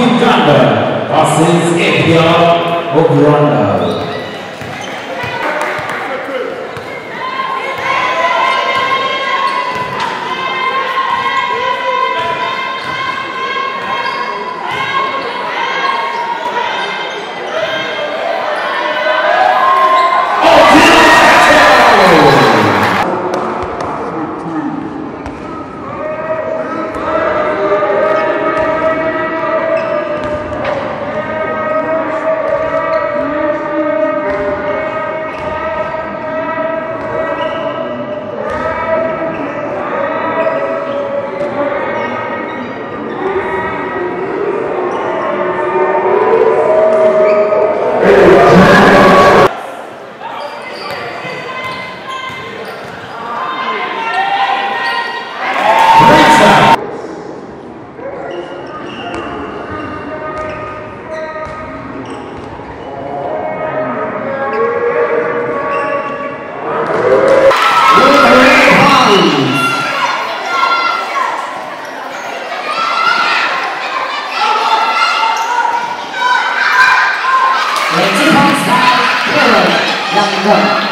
Uganda versus India Uganda. one.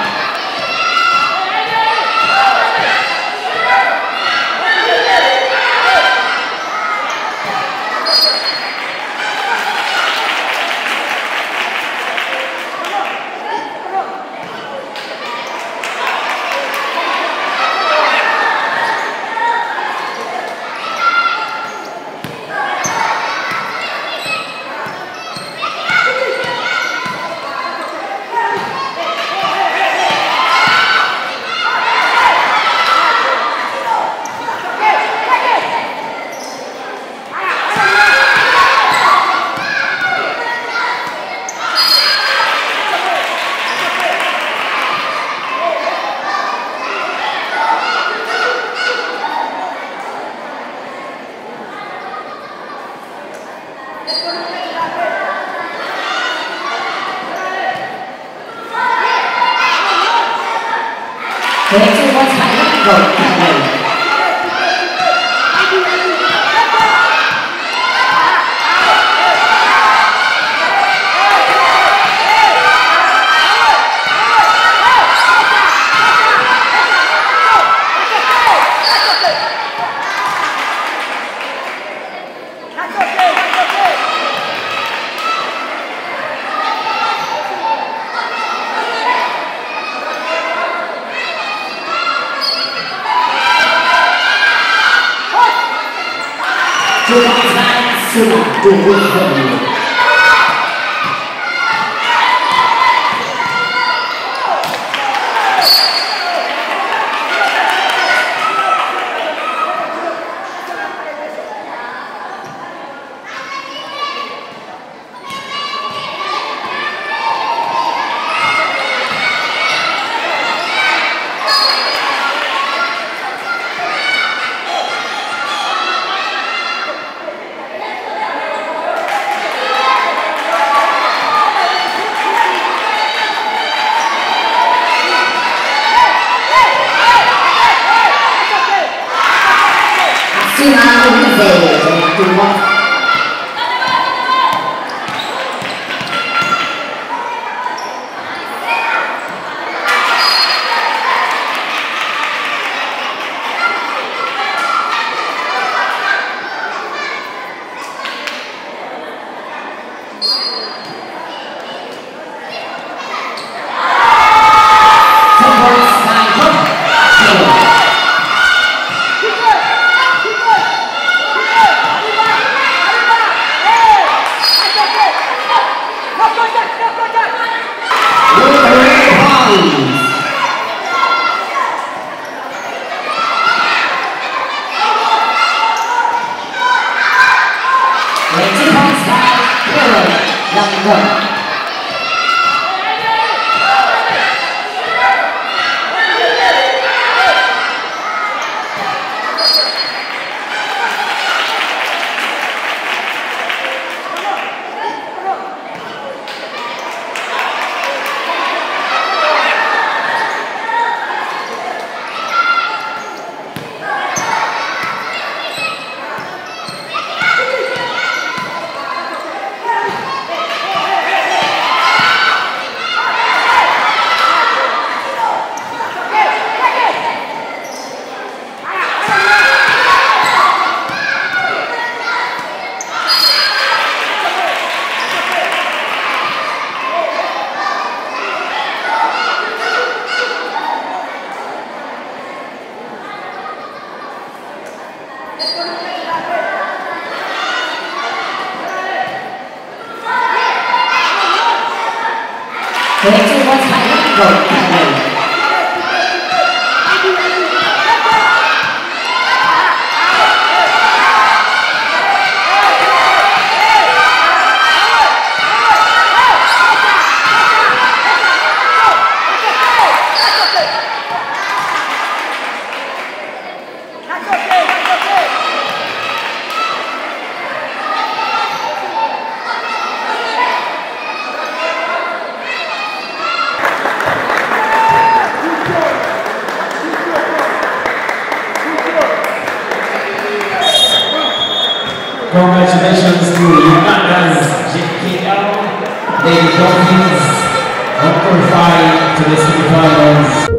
Để cho nó. Chưa đọc gì. xin ai cũng về cùng mong Hero Younger. 我以这波踩了一个 Congratulations to Uganda's JKL, Lady Dolphins, on qualifying to the semifinals.